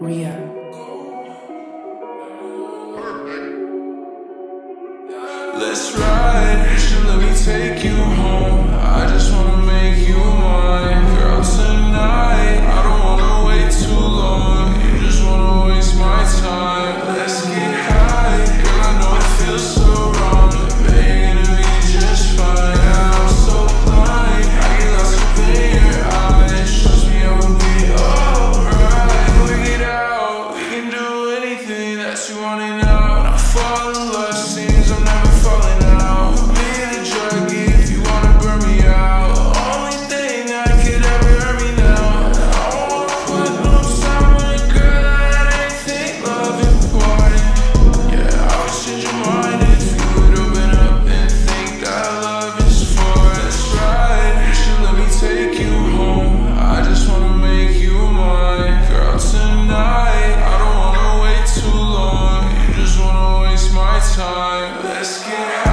Rio. Let's ride. you running out. When I fall in love. time, let's get